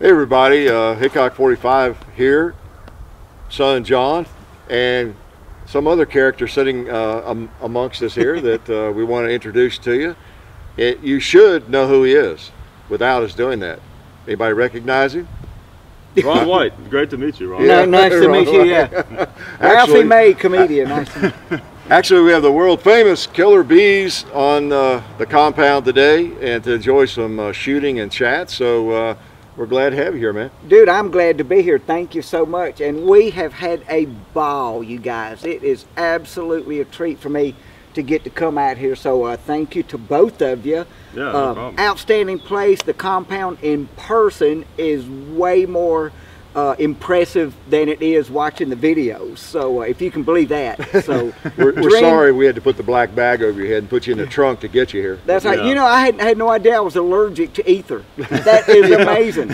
Hey everybody, uh, Hickok 45 here, son John, and some other character sitting uh, um, amongst us here that uh, we want to introduce to you. It, you should know who he is without us doing that. Anybody recognize him? Ron White, great to meet you, Ron. Yeah. No, nice to Ron meet you. Yeah, Actually- Ralphie May, comedian. Nice to meet Actually, we have the world famous Killer Beaz on uh, the compound today and to enjoy some uh, shooting and chat. So uh, we're glad to have you here, man. Dude, I'm glad to be here. Thank you so much. And we have had a ball, you guys. It is absolutely a treat for me to get to come out here. So uh, thank you to both of you. Yeah, no Uh, problem. outstanding place. The compound in person is way more uh, impressive than it is watching the videos. So uh, if you can believe that. So We're, we're sorry we had to put the black bag over your head and put you in the trunk to get you here. That's right. Yeah. You know, I had, I had no idea I was allergic to ether. That is amazing.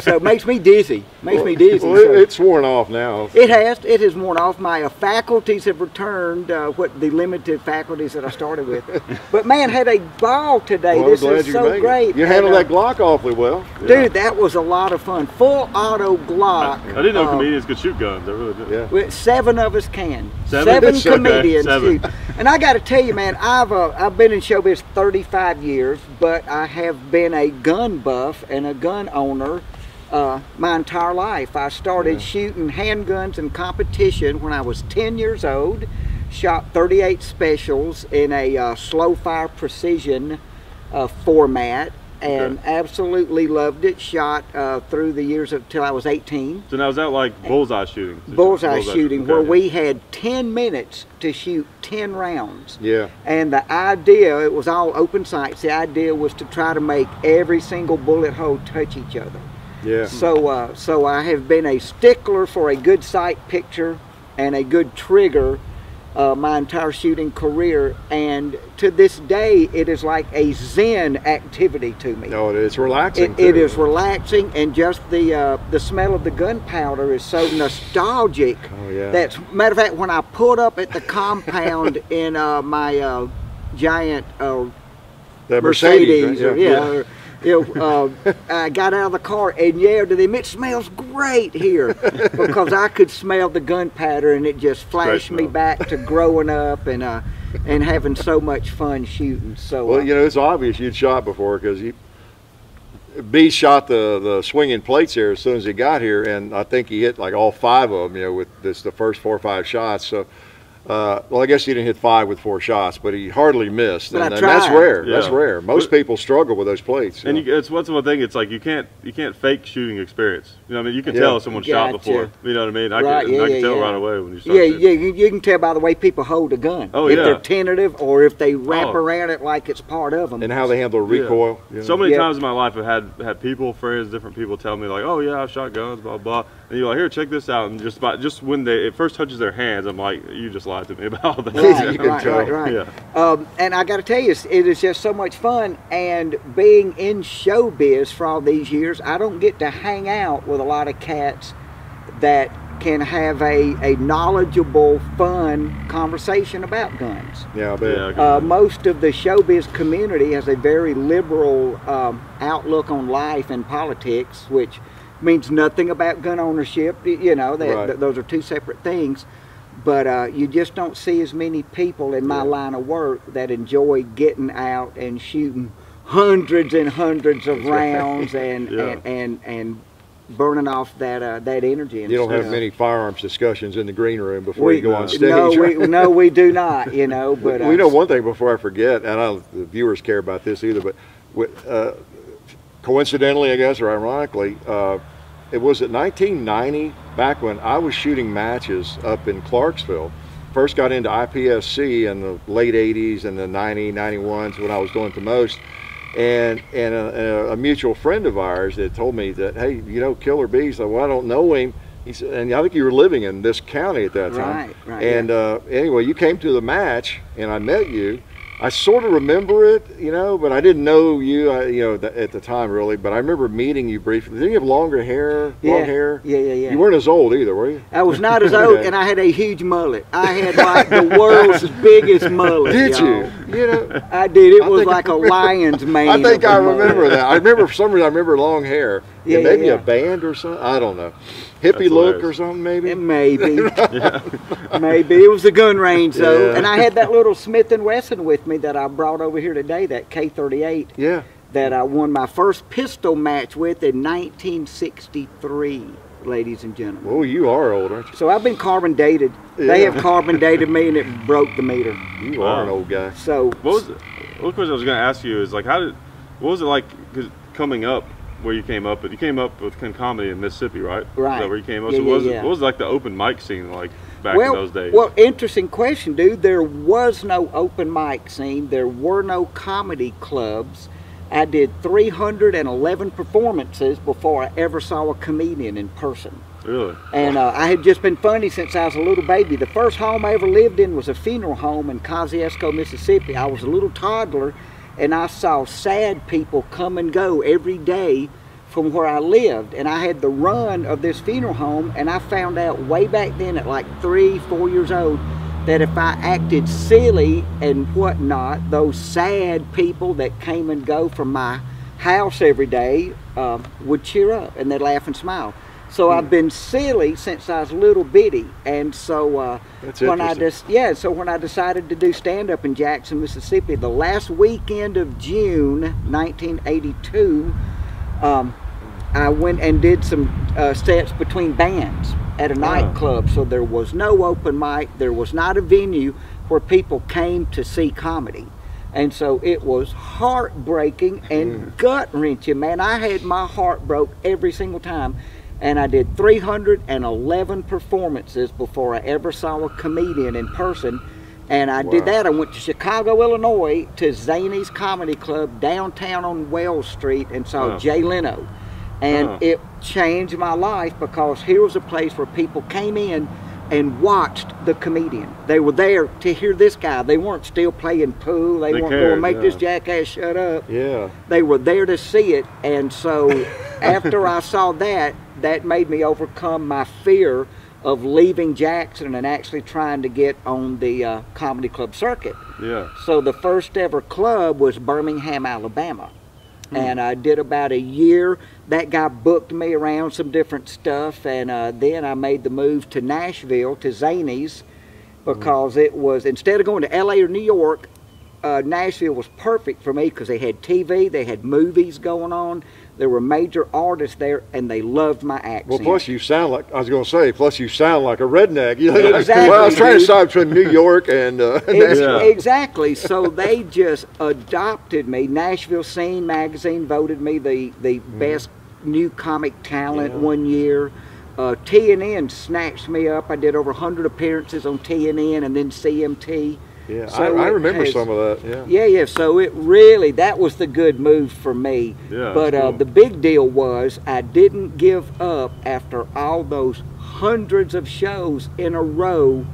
so it makes me dizzy. Makes me dizzy. Well, so- it's worn off now. It has. It has worn off. My uh, faculties have returned. Uh, what the limited faculties that I started with. But man, had a ball today. Well, I'm this glad is you so made it. great. You And, handled uh, that Glock awfully well. Dude, that was a lot of fun. Full auto Glock. I didn't know uh, comedians could shoot guns. I really did. Yeah. Well, Seven of us can. Seven? Seven It's okay. comedians. Seven. shoot. And I got to tell you, man, I've uh, I've been in showbiz 35 years, but I have been a gun buff and a gun owner uh, my entire life. I started shooting handguns in competition when I was 10 years old. Shot 38 specials in a uh, slow fire precision uh, format. And Okay. absolutely loved it. Shot uh, through the years until I was 18 So now is that like bullseye shooting? bullseye shooting where okay. we had 10 minutes to shoot 10 rounds. Yeah. And the idea, it was all open sights. The idea was to try to make every single bullet hole touch each other. Yeah. So, uh, so I have been a stickler for a good sight picture and a good trigger uh, my entire shooting career. And to this day, it is like a Zen activity to me. No, it's relaxing. It, it is relaxing, and just the uh, the smell of the gunpowder is so nostalgic. Oh, yeah. That's matter of fact, when I pulled up at the compound in uh, my uh, giant uh, The Mercedes, Mercedes, or, right? yeah, or, you know, uh, I got out of the car and yelled to them, "It smells great here," because I could smell the gunpowder, and it just flashed me back to growing up and uh, and having so much fun shooting. So. Well, uh, you know, it's obvious you'd shot before because you. B shot the the swinging plates here as soon as he got here, and I think he hit like all five of them. You know, with this the first four or five shots. So, uh, well, I guess he didn't hit five with four shots, but he hardly missed, and, and that's tried. rare. That's rare. Most But- people struggle with those plates. And know. you, it's what's one thing. It's like you can't you can't fake shooting experience. You know what I mean? You can Yeah. tell if someone shot before. You know what I mean? I Right, can yeah, I can yeah, tell yeah. right away when you start. Yeah, shooting. yeah, you, you can tell by the way people hold a gun. Oh, if yeah. they're tentative or if they wrap Oh. around it like it's part of them. and how they handle Yeah. recoil. you know. So many Yeah. times in my life, I've had had people, friends, different people tell me like, "Oh yeah, I've shot guns, blah blah." And you're like, "Here, check this out." And just about just when they it first touches their hands, I'm like, "You just lied to me about all that." Right, You can right, tell. right, right. Yeah. Um, and I got to tell you, it's- just so much fun. And being in showbiz for all these years, I don't get to hang out with a lot of cats that can have a, a knowledgeable, fun conversation about guns. Yeah, I bet. Yeah, I Uh, most of the showbiz community has a very liberal um, outlook on life and politics, which means nothing about gun ownership. You know, that, Right. that those are two separate things. But uh, you just don't see as many people in my Yeah. line of work that enjoy getting out and shooting hundreds and hundreds of rounds and, Yeah. and, and and burning off that uh, that energy. And You don't have many firearms discussions in the green room before you go on stage. no, we, no, we do not. You know, but uh, we know one thing before I forget, and I don't know if the viewers care about this either, but uh, coincidentally, I guess, or ironically, uh, it was at 1990, back when I was shooting matches up in Clarksville. First got into IPSC in the late 80s and the 90, 91s when I was doing the most. And and a, a mutual friend of ours that told me that, hey, you know, Killer Beaz. I well, I don't know him. He said, and I think you were living in this county at that time. Right, right, And yeah. uh, anyway, you came to the match, and I met you. I sort of remember it, you know, but I didn't know you, I, you know, th- at the time really. But I remember meeting you briefly. Didn't you have longer hair? Long Yeah, hair? yeah, yeah, yeah. You weren't as old either, were you? I was not as old, and I had a huge mullet. I had like the world's biggest mullet. Did y'all. you? You know, I did. It I was like a remember- lion's mane. I think I I mullet. remember that. I remember for some reason I remember long hair. Yeah, and yeah, maybe yeah. a band or something. I don't know, hippie That's look hilarious. or something maybe. It maybe, maybe it was a gun range though, Yeah. and I had that little Smith and Wesson with me that I brought over here today, that K38 Yeah, that I won my first pistol match with in 1963, ladies and gentlemen. well, you are old, aren't you? So I've been carbon dated. They have carbon dated me, and it broke the meter. You Wow. are an old guy. So What was it? What question I was going to ask you is like, how did, what was it like 'cause coming up where you came up? But you came up with of comedy in Mississippi, right? Right. where you came up? Yeah, so yeah, was, yeah. It, what was like the open mic scene like back well, in those days? well, interesting question, dude. There was no open mic scene. There were no comedy clubs. I did 311 performances before I ever saw a comedian in person. really? And uh, I had just been funny since I was a little baby. The first home I ever lived in was a funeral home in Kosciusko, Mississippi. I was a little toddler, and I saw sad people come and go every day from where I lived. And I had the run of this funeral home, and I found out way back then at like three, four years old that if I acted silly and whatnot, those sad people that came and go from my house every day um, would cheer up and they'd laugh and smile. So I've been silly since I was little bitty, and so uh, when I just yeah, so when I decided to do stand up in Jackson, Mississippi, the last weekend of June, 1982, um, I went and did some uh, sets between bands at a nightclub. So there was no open mic. There was not a venue where people came to see comedy. And so it was heartbreaking and gut wrenching, man. I had my heart broke every single time. And I did 311 performances before I ever saw a comedian in person. And I did that. I went to Chicago, Illinois to Zanies Comedy Club downtown on Wells Street and saw. Jay Leno. And it changed my life because here was a place where people came in and watched the comedian. They were there to hear this guy. They weren't still playing pool. They, They weren't cared, going, make this jackass shut up Yeah. they were there to see it and so after i saw that that made me overcome my fear of leaving jackson and actually trying to get on the uh, comedy club circuit Yeah. so the first ever club was birmingham alabama and i did about a year. That guy booked me around some different stuff and uh, then i made the move to nashville to zanies because it was instead of going to la or new york uh, Nashville was perfect for me because they had TV, they had movies going on, there were major artists there, and they loved my accent. Well, plus you sound like I was going to say. Plus you sound like a redneck. You know, Exactly, well, I was trying to dude. decide between New York and uh, Nashville. Yeah. Exactly. So they just adopted me. Nashville Scene magazine voted me the, the best new comic talent. Yeah. one year. Uh, TNN snatched me up. I did over 100 appearances on TNN and then CMT. Yeah, So I, I remember has- some of that. Yeah. Yeah, yeah. So it really that was the good move for me. Yeah, But that's uh, the big deal was I didn't give up after all those hundreds of shows in a row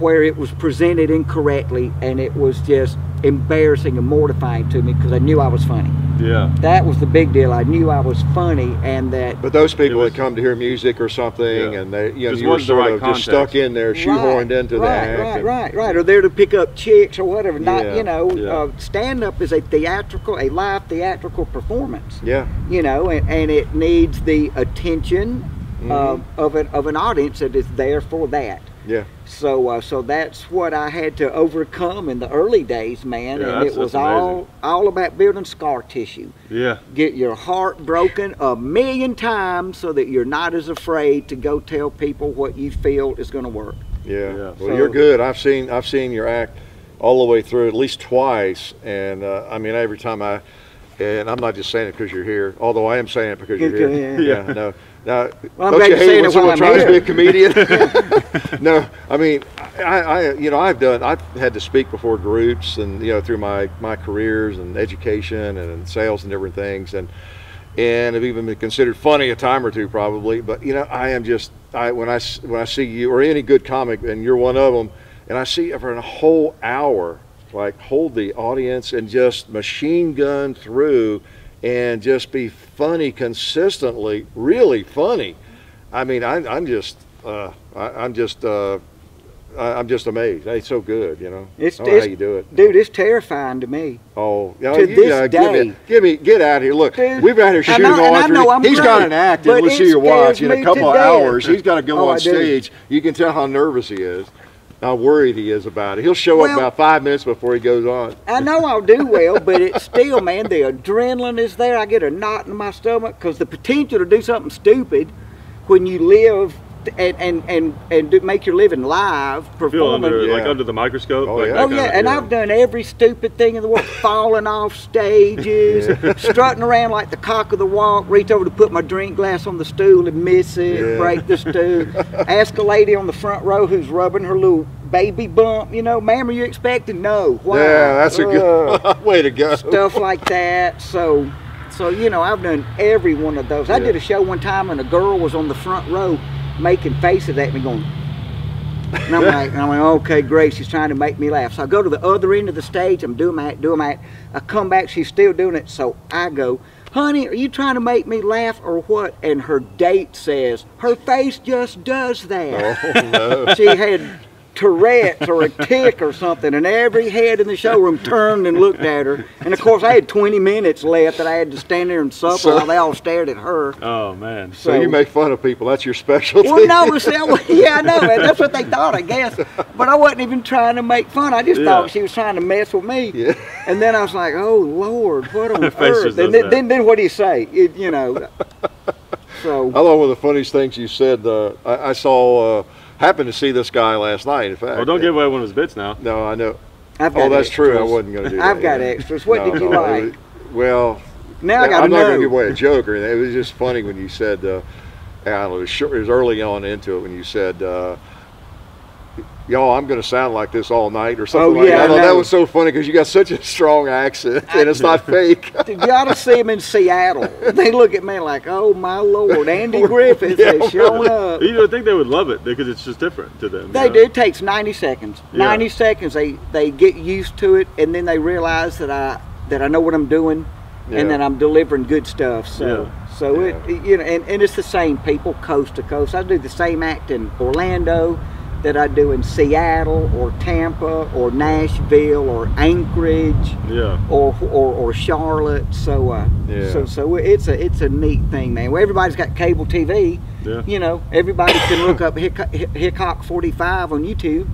where it was presented incorrectly and it was just embarrassing and mortifying to me because I knew I was funny. Yeah. That was the big deal. I knew I was funny and that But those people It was- that come to hear music or something, Yeah. and they, you know, you were sort right of just stuck in there, shoehorned into the right, act. Right, and- right, right. Or there to pick up chicks or whatever. Not, Yeah, you know, yeah. uh, stand up is a theatrical, a live theatrical performance. Yeah. You know, and, and it needs the attention Mm-hmm. uh, of an of an audience that is there for that. Yeah. So, uh, so that's what I had to overcome in the early days, man. Yeah, and it was all all about building scar tissue. Yeah. Get your heart broken a million times so that you're not as afraid to go tell people what you feel is going to work. Yeah. Yeah. Well, So- you're good. I've seen I've seen your act all the way through at least twice, and uh, I mean every time I. And I'm not just saying it because you're here, although I am saying it because you're here. Yeah. Yeah. No. Now, Well, I'm don't you hate saying when someone tries to be a comedian? no. I mean, I, I, you know, I've done. I've had to speak before groups, and you know, through my my careers and education and, sales and different things, and and have even been considered funny a time or two probably. But you know, I am just I when I s- when I see you or any good comic, and you're one of them, and I see you for a whole hour, like hold the audience and just machine gun through, and just be funny consistently, really funny. I mean, I, I'm just uh, I, I'm just. Uh, I, I'm just amazed. It's so good, you know. It's- I don't know how you do it. Dude, it's terrifying to me. Oh, you know, to you this gotta give day. me, give me, get out of here. Look, Dude, we've been here shooting know- and I know I'm He's got an act but in it Lucia Watch in a couple of death. hours. He's got to go Oh, on stage. You can tell how nervous he is, how worried he is about it. He'll show Well- up about five minutes before he goes on. I know I'll do well, but it's still, man, the adrenaline is there. I get a knot in my stomach because the potential to do something stupid when you live and and and, and do, make your living live Feel performing. under like under the microscope. Oh, like yeah. Oh kinda- yeah, and I've done every stupid thing in the world, falling off stages, strutting around like the cock of the walk, reach over to put my drink glass on the stool and miss it, Yeah. break the stool. Ask a lady on the front row who's rubbing her little baby bump, you know, ma'am, are you expecting? No. Why? Yeah, that's a Uh, good way to go. stuff like that. So, so you know, I've done every one of those. I did a show one time, and a girl was on the front row making faces at me, going. And I'm like, and I'm like, okay, great. She's trying to make me laugh. So I go to the other end of the stage. I'm doing my act, doing my act. I come back. She's still doing it. So I go, honey, are you trying to make me laugh or what? And her date says, her face just does that. Oh, no. She had Tourette's or a tick or something, and every head in the showroom turned and looked at her. And of course, I had 20 minutes left that I had to stand there and suffer So- while they all stared at her. Oh man. So you make fun of people. That's your specialty. Well, no, see, yeah, I know, man. That's what they thought, I guess. But I wasn't even trying to make fun. I just Yeah. thought she was trying to mess with me. Yeah. And then I was like, oh, Lord, what on earth? And then, then, then what do you say? It, you know. So, I thought one of the funniest things you said. Uh, I, I saw, uh, happened to see this guy last night. In fact, Well, don't give away one of his bits now. No, I know. I've got Oh, that's true. I wasn't going to do that. I've got yeah. extras. What No, did you no, like? was- well, Now I got to I'm not going to give away a joke or anything. It was just funny when you said, uh, I don't know, it was, short, it was early on into it when you said, uh, y'all, I'm going to sound like this all night or something Oh, like yeah, that. I I thought that was so funny because you got such a strong accent and it's not fake. You got to see them in Seattle. They look at me like, oh my lord, Andy Griffith Yeah, has shown up. You would think they would love it because it's just different to them. They you know? do. It takes 90 seconds. Yeah. 90 seconds. They they get used to it, and then they realize that I that I know what I'm doing, Yeah. and that I'm delivering good stuff. So so it you know, and, and it's the same people coast to coast. I do the same act in Orlando that I do in Seattle or Tampa or Nashville or Anchorage Yeah. or or, or Charlotte. So uh, Yeah. so so it's a it's a neat thing, man. Well, everybody's got cable TV. Yeah. You know, everybody can look up Hick- Hick- Hickok 45 on YouTube.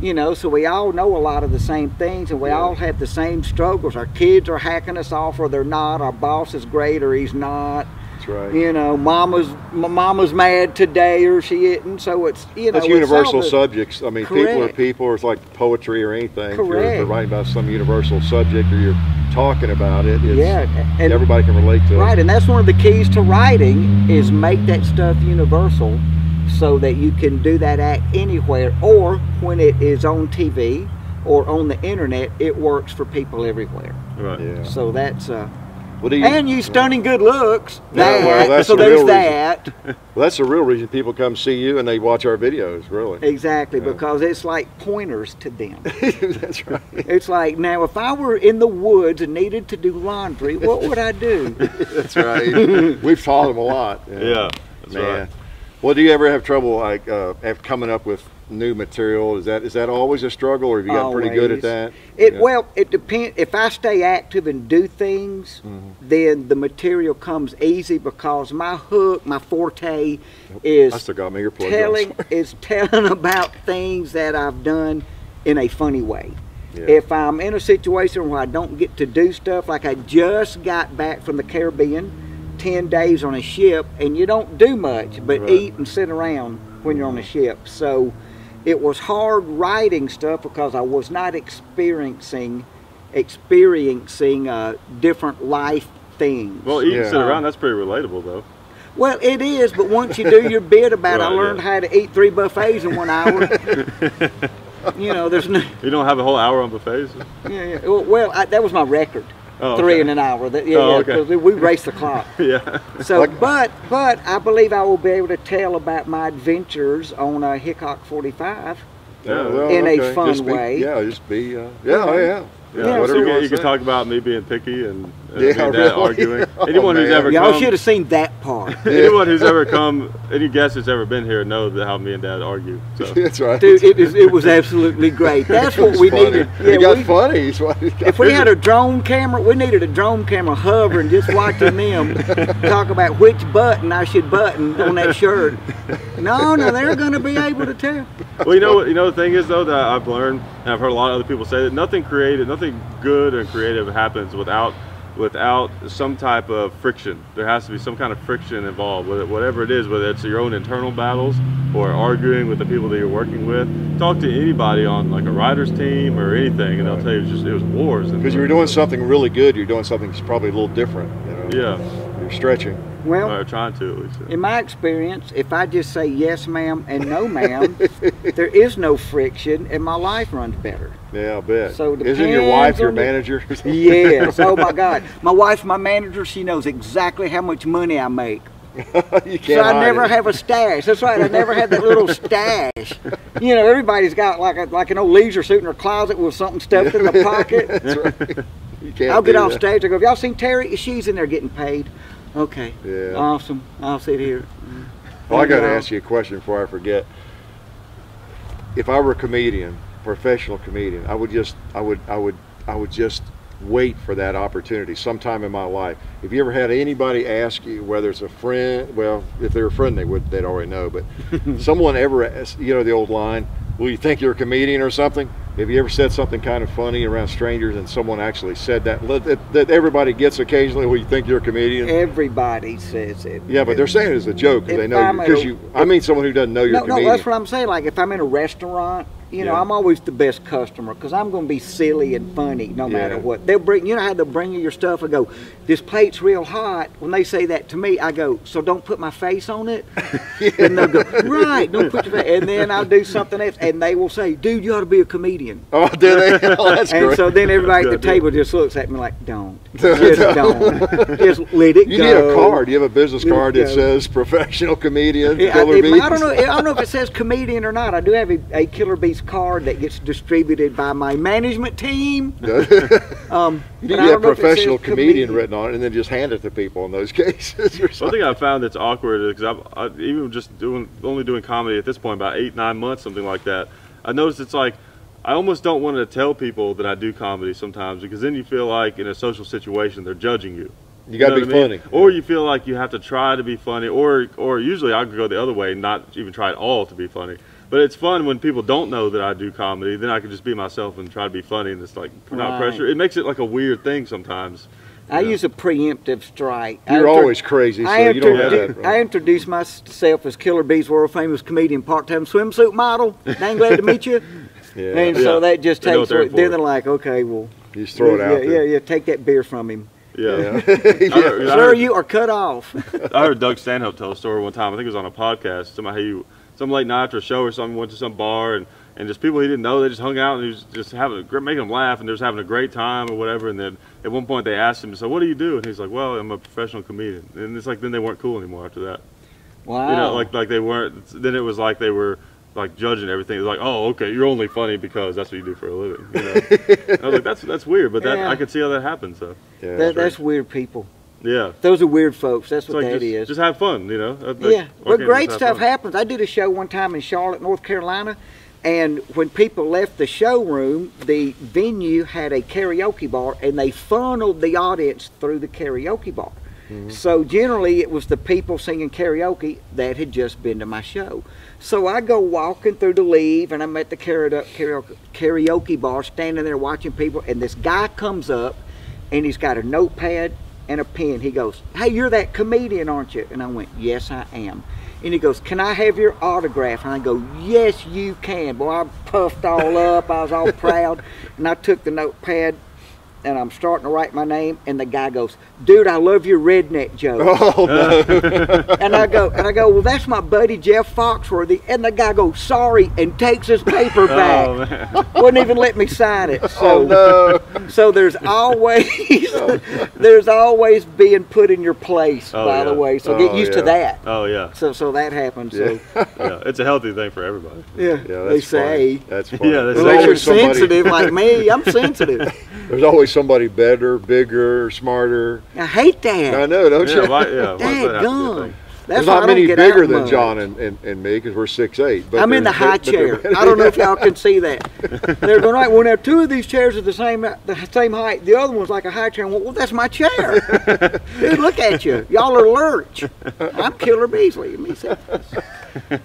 You know, so we all know a lot of the same things, and we all have the same struggles. Our kids are hacking us off, or they're not. Our boss is great, or he's not. That's right. You know, mama's mama's mad today, or she isn't. So it's you know, That's it's universal the- subjects. I mean, people are people, or it's like poetry or anything. If you're, if you're writing about some universal subject or you're talking about it, it's, Yeah, and everybody can relate to it. Right, and that's one of the keys to writing is make that stuff universal so that you can do that act anywhere or when it is on TV or on the internet, it works for people everywhere. Right. Yeah. So that's uh What do you, and you stunning good looks. Yeah, well, that's so the there's real reason. that. Well, that's the real reason people come see you and they watch our videos, really. Exactly, Yeah. because it's like pointers to them. that's right. It's like now if I were in the woods and needed to do laundry, what would I do? That's right. We've taught them a lot. Yeah. That's Man. right. Well, do you ever have trouble like uh, coming up with new material? Is that is that always a struggle, or have you gotten pretty good at that? It Yeah. well, it depends. If I stay active and do things, Mm-hmm. then the material comes easy because my hook, my forte, is I still got my earplugs. on. telling is telling about things that I've done in a funny way. Yeah. If I'm in a situation where I don't get to do stuff, like I just got back from the Caribbean, ten days on a ship, and you don't do much but Right. eat and sit around when you're on a ship. So it was hard writing stuff because I was not experiencing experiencing uh, different life things. Well, eating Yeah. sit around, that's pretty relatable though. Well, it is, but once you do your bit about, I learned yeah. how to eat three buffets in one hour. you know, there's no. You don't have a whole hour on buffets? Yeah, yeah. Well, Well, I, that was my record. Oh, Three okay. in an hour. That, yeah, Oh, yeah, we race the clock. yeah. So, Like- but but I believe I will be able to tell about my adventures on a Hickok 45. Yeah, well, In a fun be- way. yeah, just be. Uh, yeah, oh, yeah. Yeah, Yeah, whatever so- you, can- you can talk about me being picky and me Yeah, and Dad really? arguing. Oh, Anyone who's ever Y'all come, should have seen that part. anyone who's ever come, any guest that's ever been here know how me and Dad argue. So That's right. Dude, it, is, it was absolutely great. That's what we funny. needed. It got we- funny. It got- If we had a drone camera, we needed a drone camera hovering, just watching them talk about which button I should button on that shirt. No, no, they're going to be able to tell. well, you know what? You know the thing is though that I've learned, and I've heard a lot of other people say that nothing creative, nothing good and creative happens without without some type of friction. There has to be some kind of friction involved with it, whatever it is, whether it's your own internal battles or arguing with the people that you're working with. Talk to anybody on like a writer's team or anything, and they'll tell you it's just it was wars. Because you were doing something really good, you're doing something that's probably a little different. You know? yeah, You're stretching. Well, or trying to at least. in my experience, if I just say yes, ma'am, and no, ma'am, there is no friction, and my life runs better. Yeah, I bet. So isn't your wife your the- manager? Yes. Oh my God. My wife's my manager. She knows exactly how much money I make. you can't So I never it. have a stash. That's right. I never had that little stash. You know, everybody's got like a, like an old leisure suit in their closet with something stuffed in the pocket. That's right. You can't I'll get off that. stage. I go, have y'all seen Terry? She's in there getting paid. Okay. Yeah. Awesome. I'll sit here. Well, I got to uh, ask you a question before I forget. If I were a comedian, professional comedian, I would just, I would, I would, I would just wait for that opportunity sometime in my life. Have you ever had anybody ask you, whether it's a friend, well, if they're a friend, they would, they'd already know, but someone ever, asked, you know, the old line, "Will you think you're a comedian or something?" Have you ever said something kind of funny around strangers and someone actually said that? That, that everybody gets occasionally. when you think you're a comedian? Everybody says it. Yeah, but they're saying it as a joke because they know I'm because you. I mean, someone who doesn't know you're No, a no, comedian. that's what I'm saying. Like if I'm in a restaurant, you know, Yeah. I'm always the best customer because I'm going to be silly and funny no matter what. They'll bring, you know how they'll bring you your stuff and go, this plate's real hot. When they say that to me, I go, so don't put my face on it. And they'll go, right, don't put your face. And then I'll do something else, and they will say, dude, you ought to be a comedian. Oh, do they? Oh, that's and great. so then everybody at the table just looks at me like, don't, just don't, just let it you go. need a card. You have a business Let card that says professional comedian. Yeah, I, Killer it- Bees. I don't know. I don't know if it says comedian or not. I do have a, a Killer Beaz card that gets distributed by my management team. Um, You need to have don't know if it says professional comedian written on it, and then just hand it to people in those cases. or One something. thing I found that's awkward is because I'm even just doing only doing comedy at this point about eight nine months something like that. I noticed it's like I almost don't want to tell people that I do comedy sometimes because then you feel like in a social situation they're judging you. You got to know be what I mean? funny. Or you feel like you have to try to be funny, or or usually I could go the other way, and not even try at all to be funny. But it's fun when people don't know that I do comedy. Then I can just be myself and try to be funny, and it's like not Right. pressure. It makes it like a weird thing sometimes. I Yeah. use a preemptive strike. I You're intro- always crazy, so I, you don't have introdu- that. I introduce myself as Killer Beaz, world famous comedian, part-time swimsuit model. Dang glad to meet you. yeah, And Yeah. so that just They takes. what they're away- Then they're like, okay, well, you just throw it yeah, out yeah, there. yeah, take that beer from him, Yeah. Yeah. I heard- sir. heard- You are cut off. I heard Doug Stanhope tell a story one time. I think it was on a podcast. Somebody he, some late night after a show or something, went to some bar and, and just people he didn't know. They just hung out and he was just having a, making them laugh and they was having a great time or whatever. And then at one point they asked him, "So what do you do?" And he's like, "Well, I'm a professional comedian." And it's like then they weren't cool anymore after that. Wow. You know, like like they weren't. Then it was like they were like judging everything. It was like, "Oh, okay, you're only funny because that's what you do for a living." You know? I was like, "That's that's weird," but that Yeah. I could see how that happens. So Yeah, that, that's weird people. yeah. Those are weird folks. That's It's what like that just, is. just have fun, you know. That- that- yeah, but great stuff fun? happens. I did a show one time in Charlotte, North Carolina, and when people left the showroom, the venue had a karaoke bar, and they funneled the audience through the karaoke bar. Mm-hmm. So generally, it was the people singing karaoke that had just been to my show. So I go walking through the leave, and I'm at the karaoke, bar, standing there watching people, and this guy comes up, and he's got a notepad and a pen. He goes, "Hey, you're that comedian, aren't you?" And I went, "Yes, I am." And he goes, "Can I have your autograph?" And I go, "Yes, you can." Boy, I puffed all up. I was all proud, and I took the notepad. And I'm starting to write my name, and the guy goes, "Dude, I love your redneck joke." Oh no! And I go, and I go, well, that's my buddy Jeff Foxworthy. And the guy goes, sorry, and takes his paper oh, back. Oh, man. Wouldn't even let me sign it. Oh, so, oh no! so there's always, oh, there's always being put in your place. Oh, by yeah. the way, so Oh, get used yeah. to that. Oh yeah, So, so that happens. So, yeah. It's a healthy thing for everybody. yeah, Yeah, they that's say. funny. That's funny. Yeah, that's There's Unless you're sensitive like me, I'm sensitive. There's always somebody better, bigger, smarter. I hate that. I know, don't you? Yeah, why, yeah, why does that have to be a Dadgum. thing? That's There's not don't many bigger than much. John and, and, and me because we're six eight. But I'm in the high chair. I don't know if y'all can see that. They're going right. Well, now two of these chairs are the same the same height. The other one's like a high chair. Well, well that's my chair. Dude, look at you. Y'all are lurch. I'm Killer Beasley. Let me see.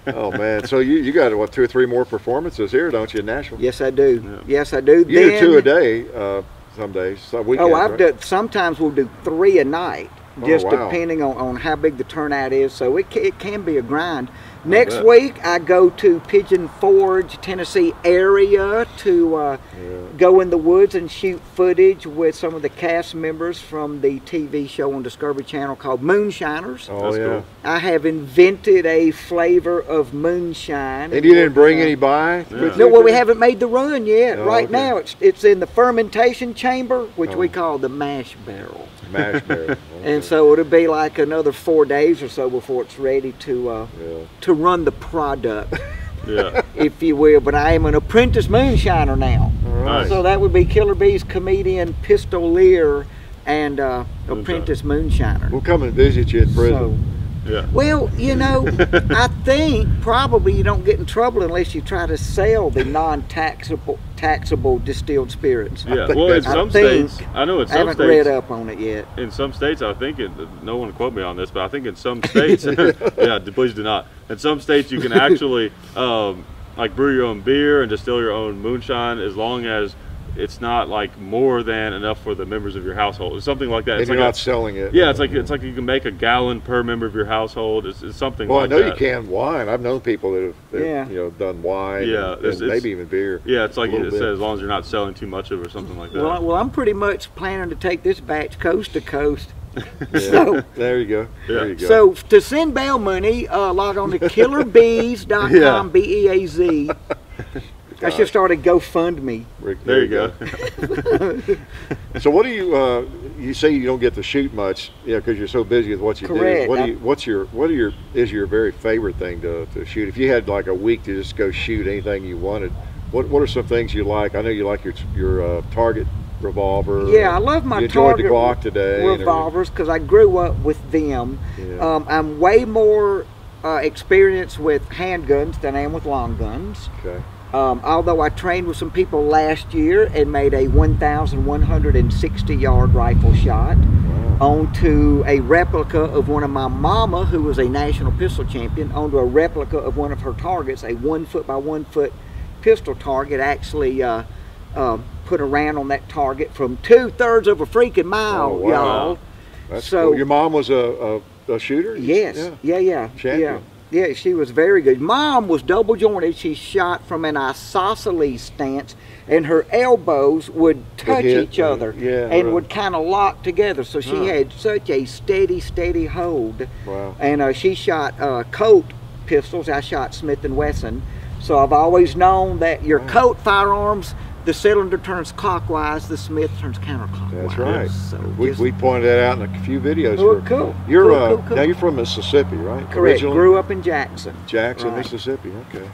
oh man, so you, you got what two or three more performances here, don't you, in Nashville? Yes, I do. Yeah. Yes, I do. You do two a day, uh, some days, some weekends. Oh, I've right? done. Sometimes we'll do three a night, Oh, just wow. depending on, on how big the turnout is. So it, it can be a grind. Next bet. week, I go to Pigeon Forge, Tennessee area to uh, Yeah. go in the woods and shoot footage with some of the cast members from the TV show on Discovery Channel called Moonshiners. Oh That's yeah. cool. I have invented a flavor of moonshine. And you didn't bring Uh, any by? Yeah. no, well, we haven't made the run yet. Oh, right okay. now, it's it's in the fermentation chamber, which we Oh. call the mash barrel. Mash barrel. And so it'll be like another four days or so before it's ready to uh, Yeah. to run the product, Yeah. if you will. But I am an apprentice moonshiner now, Nice. so that would be Killer Beaz comedian, pistolier, and uh, Moonshiner. apprentice moonshiner. We'll come and visit you in So, prison. Yeah. well, you know, I think probably you don't get in trouble unless you try to sell the non-taxable taxable distilled spirits. Yeah. think Well, in I some think- states, I know in some I haven't states, read up on it yet. in some states, I think it, no one quote me on this, but I think in some states, yeah, please do not. In some states, you can actually um, like brew your own beer and distill your own moonshine as long as it's not like more than enough for the members of your household. It's something like that. And It's you're like not a, selling it. yeah, it's like it's like you can make a gallon per member of your household. It's, it's something Well, like I know that. you can wine. I've known people that have, that, Yeah. you know, done wine. Yeah, and, it's- and it's- maybe even beer. Yeah, it's like it bit. says as long as you're not selling too much of it or something like that. Well, I- well, I'm pretty much planning to take this batch coast to coast. Yeah. So- there you go. There you go. So to send bail money, uh, log on to killerbeaz.com, Yeah. B E A Z. I should start a GoFundMe. Rick, there you go. So what do you? Uh, you say you don't get to shoot much, yeah, because you're so busy with what you Correct. do. What do you? What's your? What are your? Is your very favorite thing to, to shoot? If you had like a week to just go shoot anything you wanted, what What are some things you like? I know you like your your uh, target revolver. Yeah, I love my you enjoyed target the Glock today. revolvers because I grew up with them. Yeah. Um, I'm way more uh, experienced with handguns than I am with long guns. okay. Um, although I trained with some people last year and made a 1,160 yard rifle shot Wow. onto a replica of one of my mama, who was a national pistol champion, onto a replica of one of her targets, a one foot by one foot pistol target. Actually, uh, uh, put a round on that target from two thirds of a freaking mile, Oh, wow. y'all. So- cool. Your mom was a, a, a shooter. Yes. Yeah. Yeah. Yeah. Champion. Yeah. Yeah, she was very good. Mom was double jointed. She shot from an isosceles stance, and her elbows would touch each other yeah, and right. would kind of lock together. So she Huh. had such a steady, steady hold. Wow. And uh, she shot uh, Colt pistols. I shot Smith and Wesson. So I've always known that your Wow. Colt firearms, the cylinder turns clockwise, the Smith turns counterclockwise. That's right. So We, just- we pointed that out in a few videos. Oh, cool. You're Cool, uh, cool, cool. now you're from Mississippi, right? correct. Originally? Grew up in Jackson. Jackson, Right. Mississippi. Okay.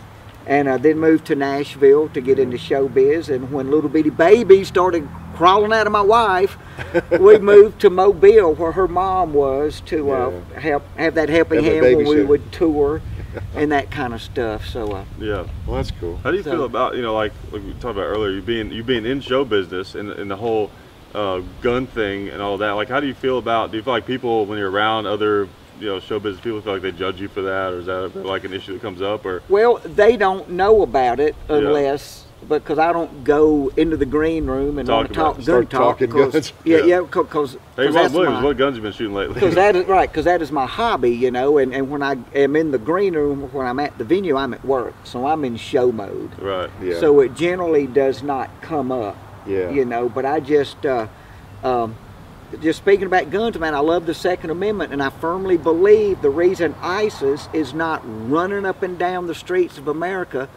and I then moved to Nashville to get into showbiz. And when little bitty baby started crawling out of my wife, we moved to Mobile, where her mom was, to uh, help have that helping hand when we would tour and that kind of stuff. So uh, yeah. Well, that's cool. How do you So- feel about you know like like we talked about earlier, you being you being in show business and, and the whole uh, gun thing and all that? Like, how do you feel about? Do you feel like people when you're around other you know show business people feel like they judge you for that, or is that like an issue that comes up? Or well, they don't know about it Yeah. Unless. Because I don't go into the green room and Talk want to talk gun Start talk. talking 'cause- guns. Yeah, Yeah. yeah, because hey, Ron that's Williams, my, what guns you been shooting lately? because that is right because that is my hobby you know and, and when i am in the green room when i'm at the venue i'm at work so i'm in show mode right. Yeah. so it generally does not come up yeah. you know but i just uh, um, just speaking about guns man i love the second amendment and i firmly believe the reason isis is not running up and down the streets of america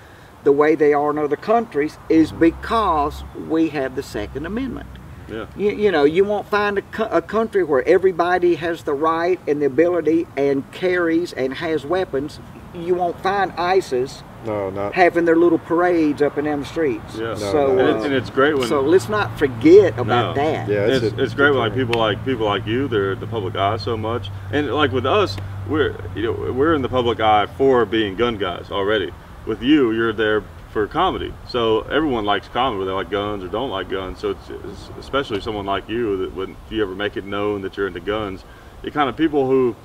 the way they are in other countries is because we have the second amendment Yeah. you, you know, you won't find a, co- a country where everybody has the right and the ability and carries and has weapons. You won't find ISIS No, not. having their little parades up and down the streets. Yeah. No, so, no. and, it's, and it's great when so let's not forget about No. that. Yeah, it's, it's, it's, great a when like people like people like you they're in the public eye so much and like with us we're you know we're in the public eye for being gun guys already with you you're there for comedy. So everyone likes comedy whether they like guns or don't like guns. So it's, it's especially someone like you that when you ever make it known that you're into guns it kind of people who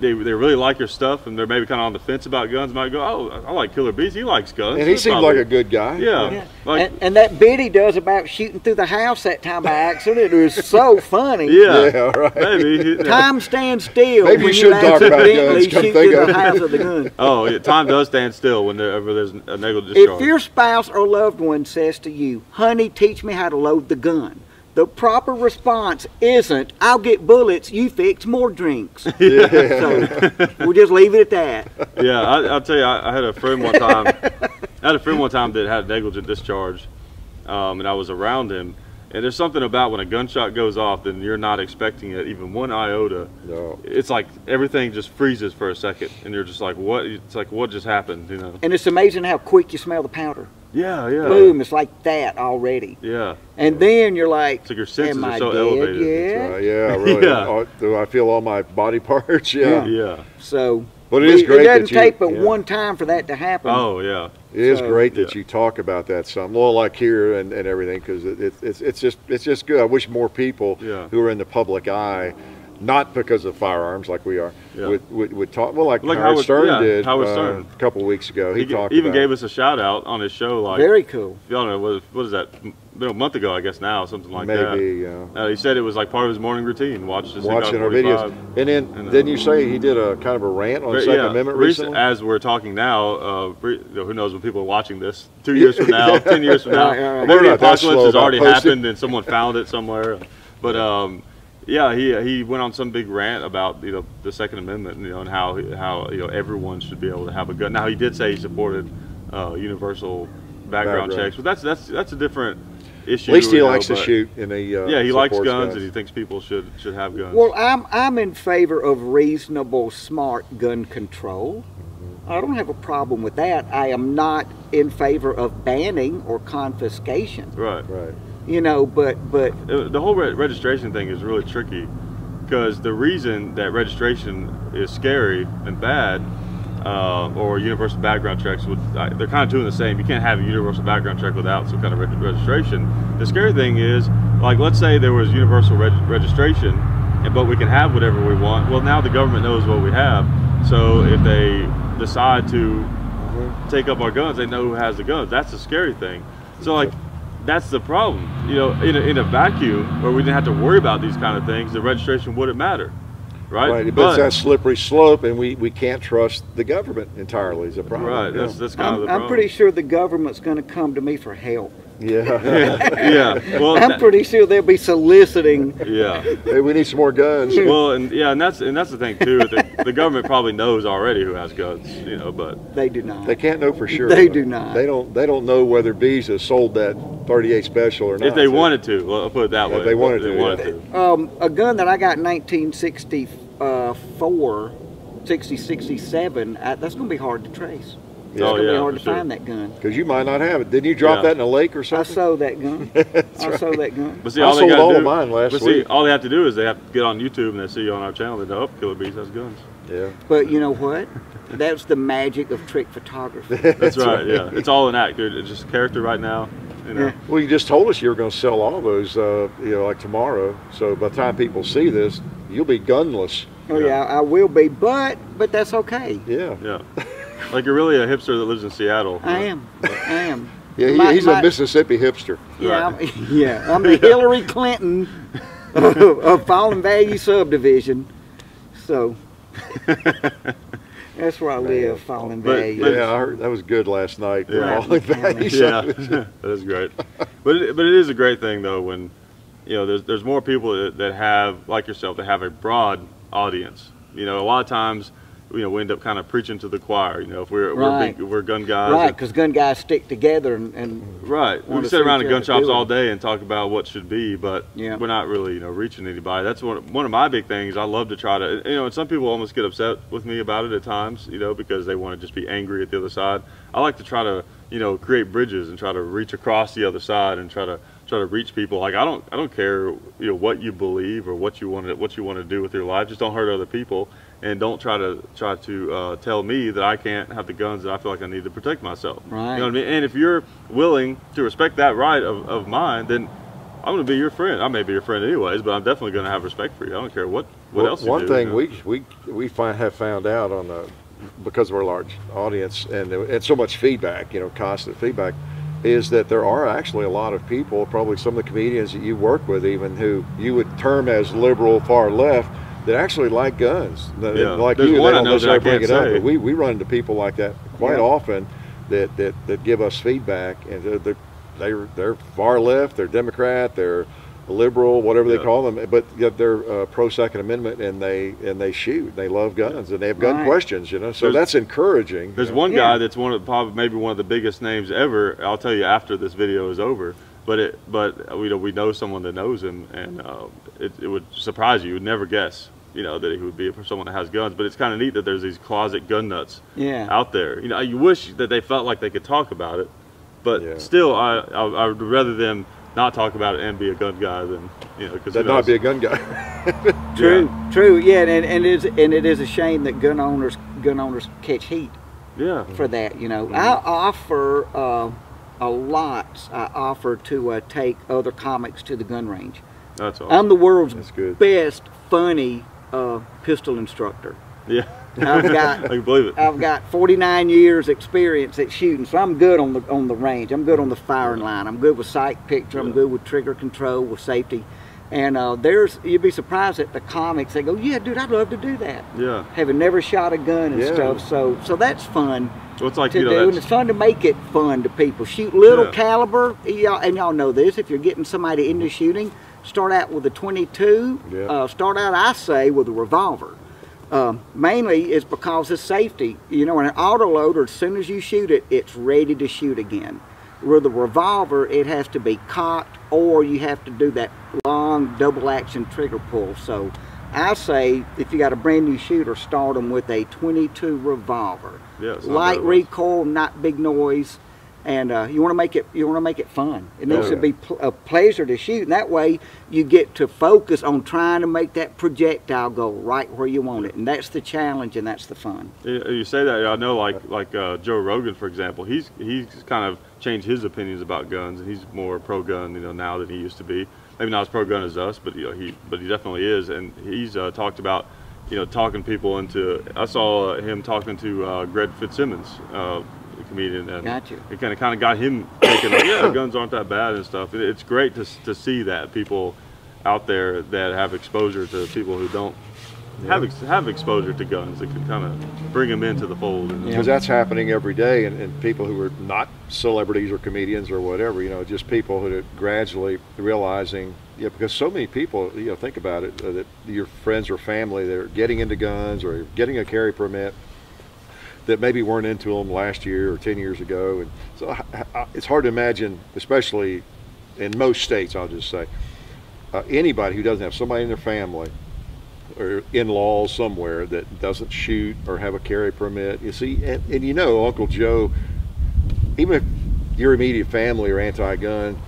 they, they really like your stuff and they're maybe kind of on the fence about guns might go oh I like Killer Beaz he likes guns And he That's seemed probably- like a good guy. yeah, Yeah. like and, and that bit he does about shooting through the house that time by accident was so funny. yeah, Yeah, right. maybe Time stands still. Maybe you shouldn't talk about guns, come shoot think through of the house with the gun. Oh, yeah, time does stand still whenever there's a negligent If your spouse or loved one says to you, honey, teach me how to load the gun, the proper response isn't, I'll get bullets, you fix more drinks. Yeah. So we'll just leave it at that. yeah, I, I'll tell you, I, I had a friend one time. I had a friend one time that had negligent discharge, um, and I was around him. And there's something about when a gunshot goes off, then you're not expecting it, even one iota. No. It's like everything just freezes for a second, and you're just like, "What?" It's like, "What just happened?" You know? And it's amazing how quick you smell the powder. Yeah, yeah, Boom, it's like that already. yeah. And then you're like, It's like your senses am are I so dead elevated. yet? Uh, yeah, really. Yeah. Oh, do I feel all my body parts? Yeah. Yeah. So But it is we- great It doesn't that you, take but yeah. one time for that to happen. Oh, yeah. It is So- great that Yeah. you talk about that some, well, like here and, and everything, because it, it, it's it's just it's just good. I wish more people Yeah. who are in the public eye, not because of firearms like we are, Yeah. would, would would talk. Well, like, Like Howard, Howard- Stern yeah, did Howard uh, Stern. a couple weeks ago. He, He, talked even about gave us a shout out on his show, like Very cool. I don't know what, what is that? Been a month ago, I guess now, something like that. maybe uh, Uh, he said it was like part of his morning routine. Watch this watching our videos, and then And, uh, didn't you say he did a kind of a rant on the Second Amendment recently? As we're talking now, uh, re- you know, who knows when people are watching this? Two years from now, ten years from now, maybe We're the not apocalypse has already posting. happened and someone found it somewhere. But um, yeah, he he went on some big rant about you know the Second Amendment, you know, and how how you know everyone should be able to have a gun. Now he did say he supported uh, universal background, Background. checks, but that's that's that's a different issue. At least he you know, likes to shoot, and he uh, Yeah, he likes guns, guns. and he thinks people should should have guns. Well, I'm I'm in favor of reasonable, smart gun control. I don't have a problem with that. I am not in favor of banning or confiscation. right. Right. You know, but but Uh, the whole re- registration thing is really tricky because the reason that registration is scary and bad uh, or universal background checks would uh, they're kind of two in the same. You can't have a universal background check without some kind of reg- registration. The scary thing is like let's say there was universal reg- registration and but we can have whatever we want. Well now the government knows what we have. So if they decide to take up our guns they know who has the guns. That's the scary thing. So like that's the problem. You know, in a, in a vacuum where we didn't have to worry about these kind of things, the registration wouldn't matter, right? Right, but, it's that slippery slope, and we, we can't trust the government entirely. Is a problem. right, that's that's kind of I'm, the I'm pretty sure the government's going to come to me for help. Yeah. yeah, well, I'm pretty sure they'll be soliciting. yeah, hey, we need some more guns. well, and yeah, and that's and that's the thing too. The, the government probably knows already who has guns, you know, but They do not. They can't know for sure. They do not. They don't. They don't know whether Visa sold that 38 special or not. if they so- wanted to, well, I'll put it that If way. they wanted if to, they wanted yeah. to. Um, a gun that I got in 1964, 60, 67, uh, that's going to be hard to trace. It's Yeah. Oh, going to yeah, be hard to sure. find that gun. Because you might not have it. Didn't you drop Yeah. that in a lake or something? I sold that gun. That's I right. sold that gun. But see, I all they sold gotta all do, of mine last but see, week. all they have to do is they have to get on YouTube and they see you on our channel they know, oh, Killer Beaz has guns. Yeah. But you know what? That's the magic of trick photography. That's, right, Yeah, it's all an act, dude. It's just character right now. You know. Yeah. Well, you just told us you were going to sell all those, uh, you know, like tomorrow. So by the time people see this, you'll be gunless. Oh Yeah. yeah, I will be, but but that's okay. Yeah. Yeah. Like you're really a hipster that lives in Seattle. I am. I am. Yeah. He, My- he's my- a Mississippi hipster. Yeah, I'm, yeah. I'm the Hillary Clinton of, of Fallen Value subdivision. So that's where I live, Fallen But- Value. but- Yeah, I heard that was good last night. for Yeah. all the valleys. Yeah, that is great. But it, but it is a great thing though when you know there's there's more people that, that have like yourself that have a broad audience. You know, a lot of times you know we end up kind of preaching to the choir. You know, if we're Right. we're, big, we're gun guys, Right, because gun guys stick together and, and Right. We wanna can see sit around in gun shops all day and talk about what should be, but Yeah. we're not really, you know, reaching anybody. That's one one of my big things. I love to try to, you know, and some people almost get upset with me about it at times, you know, because they want to just be angry at the other side. I like to try to, you know, create bridges and try to reach across the other side and try to try to reach people. Like I don't I don't care, you know, what you believe or what you want to what you want to do with your life. Just don't hurt other people and don't try to try to uh, tell me that I can't have the guns that I feel like I need to protect myself. Right. You know what I mean? And if you're willing to respect that right of, of mine, then I'm going to be your friend. I may be your friend anyways, but I'm definitely going to have respect for you. I don't care what, what Well, else you One do, thing you know? we we we find, have found out on the because of our large audience and and so much feedback, you know, constant feedback, is that there are actually a lot of people, probably some of the comedians that you work with, even who you would term as liberal, far left, that actually like guns. That- Yeah. Like There's you, one they I don't know that I bring it can't up, say. but we we run into people like that quite Yeah. often that that that give us feedback, and they're, they're they're they're far left, they're Democrat, they're liberal, whatever they call them, but yet they're uh, pro Second Amendment and they and they shoot, they love guns and they have gun Right. questions, you know. So There's- that's encouraging. There's you know. one Yeah. guy that's one of probably maybe one of the biggest names ever. I'll tell you after this video is over. But it, but we know we know someone that knows him, and uh, it, it would surprise you. You would never guess, you know, that he would be for someone that has guns. But it's kind of neat that there's these closet gun nuts yeah. out there. You know, you wish that they felt like they could talk about it, but Yeah. still, I, I I would rather them not talk about it and be a gun guy then you know because That not be a gun guy. True, true, yeah, and, and it is and it is a shame that gun owners gun owners catch heat yeah for that. You know, Mhm. I offer uh, a lot. I offer to uh, take other comics to the gun range. that's all I'm the world's good. best funny uh, pistol instructor. yeah I've got I can believe it I've got 49 years experience at shooting, so I'm good on the on the range. I'm good on the firing line. I'm good with sight picture. I'm good with trigger control, with safety. And uh, there's you'd be surprised at the comics. They go, "Yeah, dude, I'd love to do that." yeah Having never shot a gun and Yeah. stuff, so so that's fun well, it's like to you know do, and it's fun to make it fun to people. Shoot little Yeah. caliber, y'all, and y'all know this. If you're getting somebody into shooting, start out with a 22. Yeah. Uh, start out, I say, with a revolver. Um, mainly is because of safety. You know, in an autoloader, as soon as you shoot it, it's ready to shoot again. With a revolver, it has to be cocked, or you have to do that long double action trigger pull. So, I say if you got a brand new shooter, start them with a 22 revolver yeah light recoil, not big noise, and uh, you want to make it you want to make it fun. It needs Oh, to be pl- a pleasure to shoot, and that way you get to focus on trying to make that projectile go right where you want it, and that's the challenge, and that's the fun. You you say that I know, like like uh, Joe Rogan, for example. He's he's kind of changed his opinions about guns, and he's more pro-gun, you know, now than he used to be. Maybe not as pro-gun as us, but you know, he but he definitely is, and he's uh, talked about, you know, talking people into. I saw him talking to uh, Greg Fitzsimmons, uh, the comedian, and Got you. it kind of kind of got him thinking, like, yeah, guns aren't that bad and stuff. It- It's great to to see that people out there that have exposure to people who don't have ex- have exposure to guns that can kind of bring them into the fold. And, because that's happening every day and, and people who are not celebrities or comedians or whatever you know just people who are gradually realizing yeah because so many people you know think about it uh, that your friends or family that are getting into guns or getting a carry permit that maybe weren't into them last year or 10 years ago and so I, I, it's hard to imagine especially in most states i'll just say uh, anybody who doesn't have somebody in their family or in-laws somewhere that doesn't shoot or have a carry permit. You see, and, and you know, Uncle Joe, even if your immediate family are anti-gun,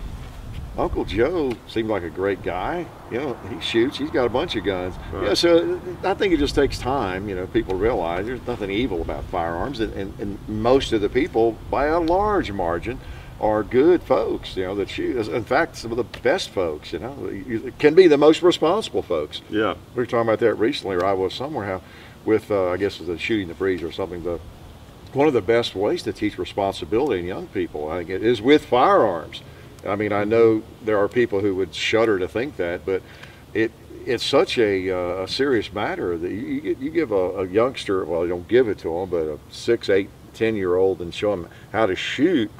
Uncle Joe seemed like a great guy. You know, he shoots. He's got a bunch of guns. Right. Yeah, so I think it just takes time. You know, people realize there's nothing evil about firearms, and, and, and most of the people, by a large margin, are good folks. You know that shoot. In fact, some of the best folks. You know, can be the most responsible folks yeah, we were talking about that recently, or I was somewhere, how with, uh, I guess, it was the shooting the breeze or something, the, one of the best ways to teach responsibility in young people, I think, it is with firearms. I mean, I know there are people who would shudder to think that, but it it's such a, uh, a serious matter that you, you, give a, a youngster, well, you don't give it to them, but a six, eight, ten year old and show them how to shoot,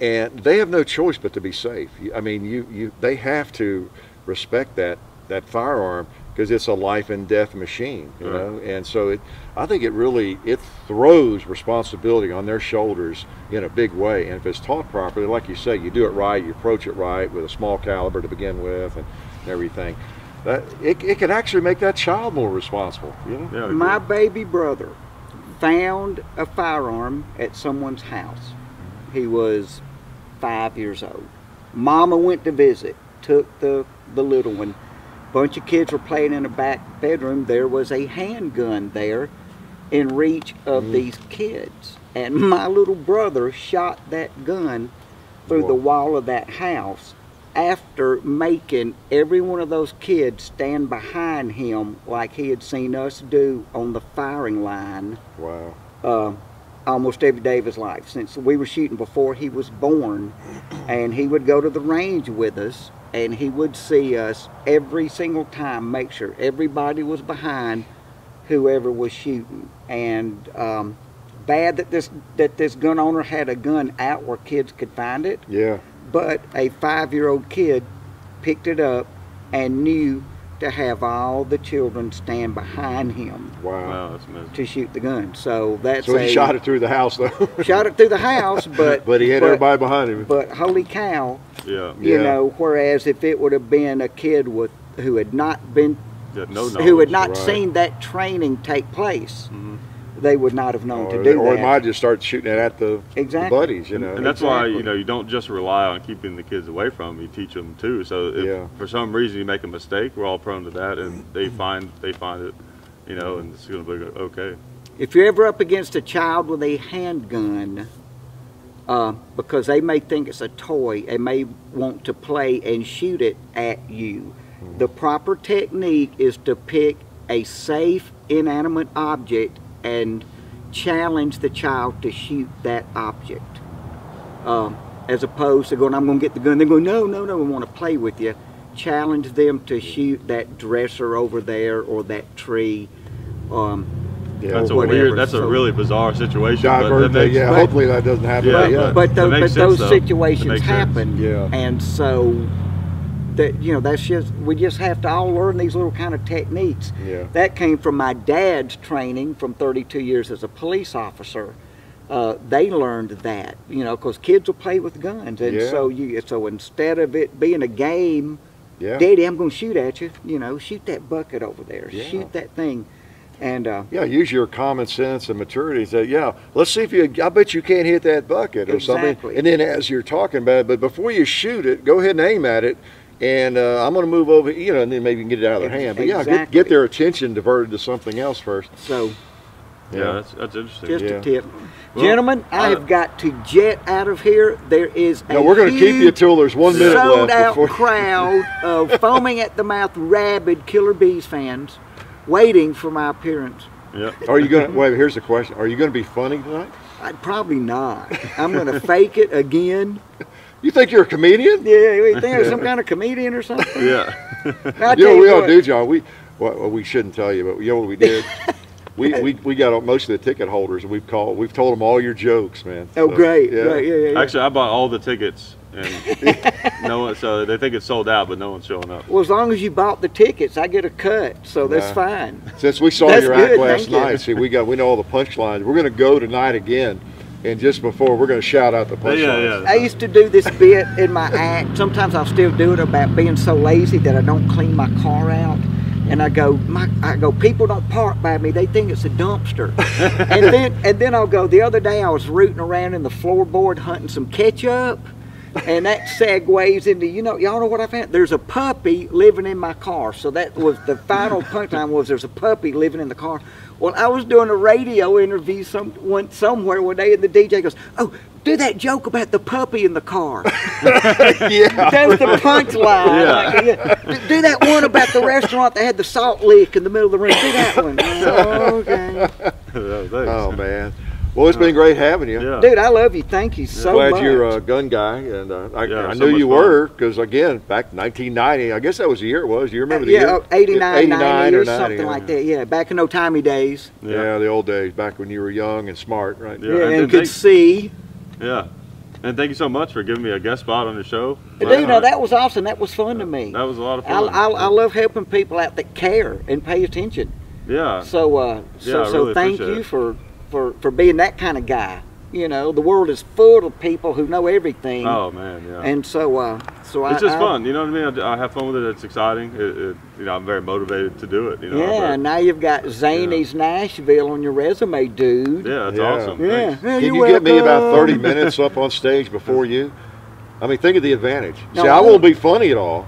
and they have no choice but to be safe. I mean, you, you they have to respect that that firearm because it's a life and death machine, you Right. know. And so it, I think it really it throws responsibility on their shoulders in a big way. And if it's taught properly, like you say, you do it right, you approach it right with a small caliber to begin with, and everything. That it, it can actually make that child more responsible, you know. Yeah, My baby brother found a firearm at someone's house. He was five years old. Mama went to visit, took the, the little one. Bunch of kids were playing in the back bedroom. There was a handgun there in reach of Mm. these kids. And my little brother shot that gun through the wall of that house after making every one of those kids stand behind him like he had seen us do on the firing line Wow. uh, almost every day of his life since we were shooting before he was born and he would go to the range with us and he would see us every single time make sure everybody was behind whoever was shooting and um, bad that this that this gun owner had a gun out where kids could find it Yeah. but a five-year-old kid picked it up and knew to have all the children stand behind him Wow. Wow, that's amazing. to shoot the gun. So that's So he a- shot it through the house though. shot it through the house, but but he had but, everybody behind him. But holy cow, Yeah. you Yeah. know. Whereas if it would have been a kid with who had not been yeah no who had not right. seen that training take place, Mhm. they would not have known or to they, do or that. he might just start shooting it at the, the Exactly. buddies, you know. And that's why you know you don't just rely on keeping the kids away from them. You teach them too. So if Yeah. for some reason you make a mistake, we're all prone to that, and they find they find it, you know, and it's going to be okay. if you're ever up against a child with a handgun, uh, because they may think it's a toy, they may want to play and shoot it at you. The proper technique is to pick a safe, inanimate object and challenge the child to shoot that object. Um, as opposed to going, I'm going to get the gun. They're going, no, no, no, we want to play with you. Challenge them to shoot that dresser over there or that tree. Um, Yeah. That's a whatever, weird. That's a really bizarre situation. Diverse, but that makes, yeah. but- hopefully that doesn't happen. Yeah, but yeah. but- but, those, but sense, those though. Situations makes sense. happen Yeah. and so that you know that's just we just have to all learn these little kind of techniques Yeah. that came from my dad's training from 32 years as a police officer uh, they learned that you know because kids will play with guns and Yeah. so you so instead of it being a game yeah. daddy i'm going to shoot at you you know shoot that bucket over there Yeah. shoot that thing and uh, Yeah, use your common sense and maturity and say, yeah, let's see if you, I bet you can't hit that bucket or something. Exactly. And then as you're talking about it, but before you shoot it, go ahead and aim at it. And uh, I'm going to move over, you know, and then maybe you can get it out of their Ex- hand. But yeah, get, exactly. get their attention diverted to something else first. so yeah, that's that's interesting. Just Yeah. a tip. Well, Gentlemen, I uh, have got to jet out of here. There is a No, we're going to keep you huge till there's one minute sold left. out Before, crowd of foaming at the mouth, rabid Killer Beaz fans waiting for my appearance. Yeah. are you going to, wait, here's the question. Are you going to be funny tonight? I'd probably not. I'm going to fake it again. You think you're a comedian? Yeah, you think I'm some kind of comedian or something? Yeah. I'll You tell know, we all do, John. We, well, well, we shouldn't tell you, but you know what we did? we, we, we got most of the ticket holders and we've called, we've told them all your jokes, man. Oh, So, great. yeah. Great. Yeah, yeah, yeah. Actually, I bought all the tickets, and no one. So they think it's sold out, but no one's showing up. well, as long as you bought the tickets, I get a cut, so that's Nah. fine. Since we saw That's your good, act last thank you. night, see, we got we know all the punchlines. We're going to go tonight again, and just before we're going to shout out the Yeah, punchlines. yeah. I used to do this bit in my act. Sometimes I'll still do it about being so lazy that I don't clean my car out. And I go, my, I go, people don't park by me. They think it's a dumpster. and then, and then I'll go. The other day I was rooting around in the floorboard hunting some ketchup, and that segues into, you know, y'all know what I found? There's a puppy living in my car. So that was the final punchline was there's a puppy living in the car. Well, I was doing a radio interview some one somewhere one day, and the DJ goes, "Oh, do that joke about the puppy in the car." yeah. That's the punchline. Yeah. Like, yeah. Do, do that one about the restaurant that had the salt lick in the middle of the room. Do that one. Oh, okay. Oh man. Well, it's been great having you. Yeah. Dude, I love you. Thank you so Glad much. Glad you're a gun guy, and uh, I, Yeah, I so knew much you fun. were because again, back 1990, I guess that was the year it was. Do you remember the yeah, year? uh, 89, 89 90 or or 90, something yeah. like that. Yeah, back in no timey days. Yeah. the old days, back when you were young and smart, right? Yeah, Yeah, and and, could they- see. Yeah. And thank you so much for giving me a guest spot on the show. Dude, no, that was awesome. That was fun to me. That was a lot of fun. I, I love helping people out that care and pay attention. yeah. So, uh, so, Yeah, I so really thank you it. for, for, for being that kind of guy. You know, the world is full of people who know everything. Oh man, yeah. And so, uh, so it's I, just I- fun, you know what I mean? I, I have fun with it. It's exciting. It, it, you know, I'm very motivated to do it. You know. Yeah, but- and now you've got Zanies Nashville on your resume, dude. yeah, that's Yeah. awesome. Yeah. Thanks. yeah Can you're you get me about 30 minutes up on stage before you? I mean, think of the advantage. No, see, I I won't. won't be funny at all,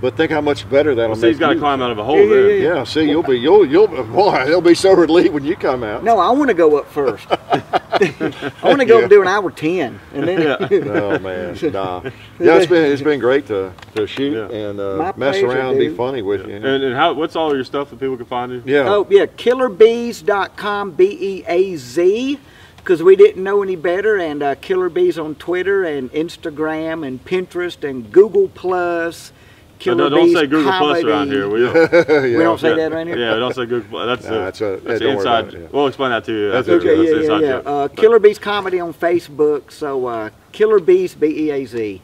but think how much better that'll Well, see, make he's got to climb out of a hole Yeah, yeah, then. yeah, Yeah, see, you'll be, you'll, you'll, boy, they'll be so relieved when you come out. No, I want to go up first. I want to go Yeah. and do an hour 10. And then, Oh man, nah. Yeah, it's been it's been great to, to shoot Yeah. and uh, mess pleasure, around, and be funny with you. And, and how? What's all your stuff that people can find you? Yeah. Oh, yeah, killerbeaz.com, B E A Z, because we didn't know any better. And uh, Killer Beaz on Twitter and Instagram and Pinterest and Google Plus. No, Killer no, don't Beaz say Google Plus Comedy. around here. We don't, yeah. We don't say yeah. that around here? Yeah, we don't say Google Plus. That's Nah, the, it's a- that's don't the worry about inside. it, yeah. We'll explain that to you. That's after. okay. Okay, That's yeah, inside yeah, yeah. Uh, Killer Beaz Comedy on Facebook. So uh, Killer Beaz, B E A Z.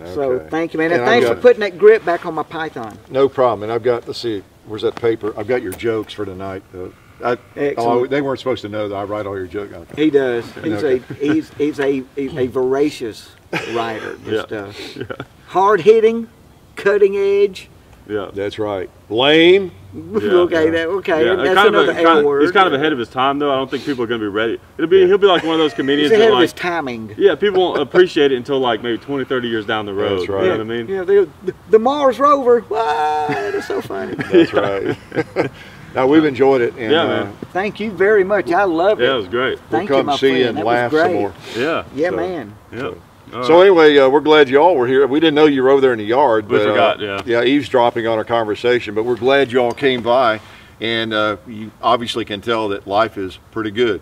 Okay. So thank you, man. And And I've thanks for putting that grip back on my Python. No problem. And I've got let's see, where's that paper? I've got your jokes for tonight. Uh, I, oh, Excellent. they weren't supposed to know that I write all your jokes. He does. He's Okay. a he's he's a a, a voracious writer. Just Yeah. uh, hard hitting, cutting edge. Yeah. That's That's right. Lame. okay, yeah. that okay. Yeah, That's kind of a- kind of- word. He's kind of ahead of his time, though. I don't think people are going to be ready. It'll be he'll be like one of those He's comedians ahead that of his timing. yeah, people won't appreciate it until like maybe 20, 30 years down the road. That's right. You know what I mean? yeah, the, the, the Mars rover. Wow, that is so funny. That's right. now we've enjoyed it. And, Yeah, uh, man. Thank you very much. I love Yeah, it it. was great. We'll Thank you, come my see you friend. and That laugh some more. Yeah. Yeah, So- man. Yeah. All So right. anyway, uh, we're glad you all were here. We didn't know you were over there in the yard, We but forgot, uh, yeah. eavesdropping on our conversation. But we're glad you all came by, and uh, you obviously can tell that life is pretty good.